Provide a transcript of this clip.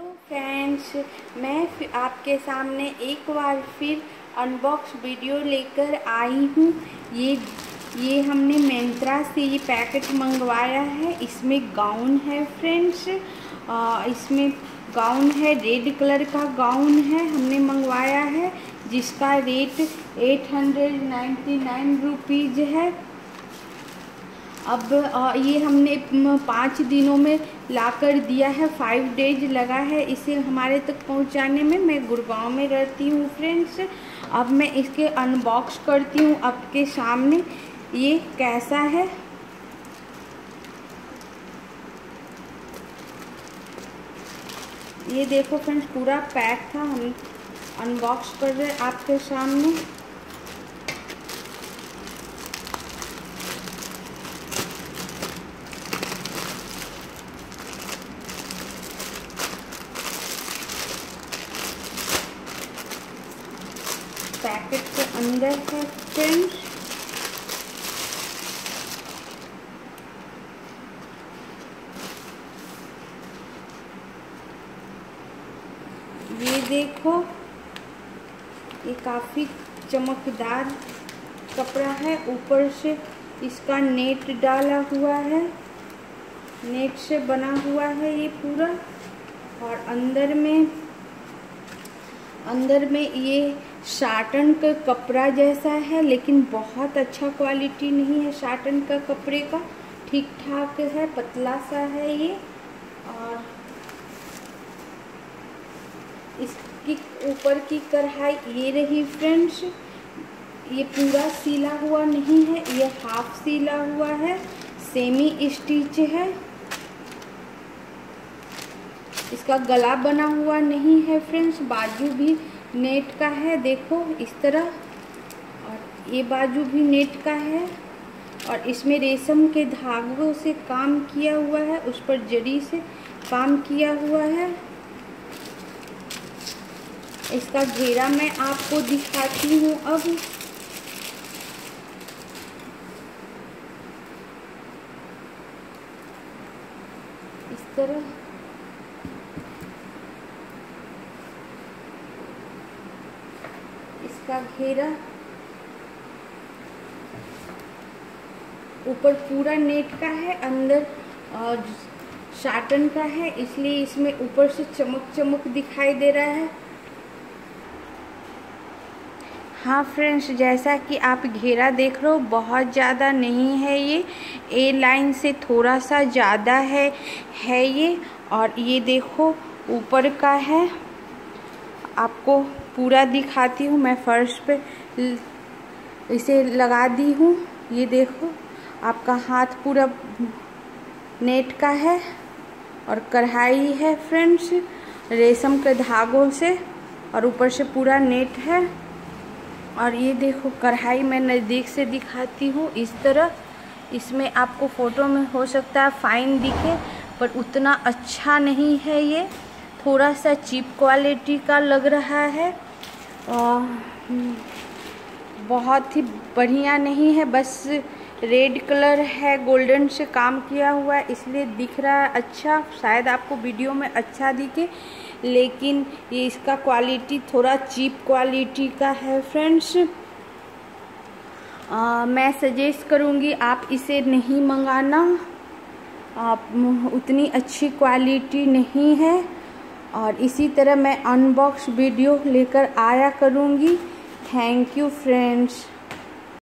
Friends, मैं आपके सामने एक बार फिर अनबॉक्स वीडियो लेकर आई हूँ। ये ये हमने मेंत्रा से ये पैकेट मंगवाया है। इसमें गाउन है फ्रेंड्स। इसमें गाउन है रेड कलर का गाउन है हमने मंगवाया है, जिसका rate eight hundred ninety nine rupees है। अब ये हमने पाँच दिनों में ला कर दिया है फाइव डेज़ लगा है, इसे हमारे तक पहुँचाने में। मैं गुड़गांव में रहती हूँ फ्रेंड्स अब मैं इसके अनबॉक्स करती हूँ आपके सामने। ये कैसा है? ये देखो फ्रेंड्स पूरा पैक था। हम अनबॉक्स कर रहे आपके सामने। पैकेट के अंदर है फ्रेंड्स। ये देखो, ये काफ़ी चमकदार कपड़ा है। ऊपर से इसका नेट डाला हुआ है। नेट से बना हुआ है ये पूरा। और अंदर में अंदर में ये शाटन का कपड़ा जैसा है, लेकिन बहुत अच्छा क्वालिटी नहीं है शाटन का कपड़े का। ठीक ठाक है, पतला सा है ये। और इसकी ऊपर की कढ़ाई, ये रही फ्रेंड्स। ये पूरा सिला हुआ नहीं है, ये हाफ़ सिला हुआ है। सेमी स्टिच है। इसका गला बना हुआ नहीं है फ्रेंड्स, बाजू भी नेट का है, देखो इस तरह। और ये बाजू भी नेट का है। और इसमें रेशम के धागों से काम किया हुआ है, उस पर जड़ी से काम किया हुआ है। इसका घेरा मैं आपको दिखाती हूँ अब। इस तरह। इसका घेरा ऊपर पूरा नेट का है, अंदर शाटन का है, इसलिए इसमें ऊपर से चमक चमक दिखाई दे रहा है। हाँ फ्रेंड्स, जैसा कि आप घेरा देख रहे हो, बहुत ज़्यादा नहीं है ये। ए लाइन से थोड़ा सा ज़्यादा है है ये, और ये देखो, ऊपर का है। आपको पूरा दिखाती हूँ, मैं फर्श पे इसे लगा दी हूँ। ये देखो, आपका हाथ पूरा नेट का है और कढ़ाई है फ्रेंड्स, रेशम के धागों से और ऊपर से पूरा नेट है। और ये देखो, कढ़ाई मैं नज़दीक से दिखाती हूँ, इस तरह। इसमें आपको फ़ोटो में हो सकता है, फाइन दिखे, पर उतना अच्छा नहीं है ये। थोड़ा सा चीप क्वालिटी का लग रहा है। बहुत ही बढ़िया नहीं है, बस रेड कलर है, गोल्डन से काम किया हुआ है, इसलिए दिख रहा है अच्छा शायद आपको वीडियो में अच्छा दिखे, लेकिन ये इसका क्वालिटी थोड़ा चीप क्वालिटी का है, फ्रेंड्स। मैं सजेस्ट करूँगी आप इसे नहीं मंगाना, आप उतनी अच्छी क्वालिटी नहीं है। और इसी तरह मैं अनबॉक्स वीडियो लेकर आया करूँगी। Thank you friends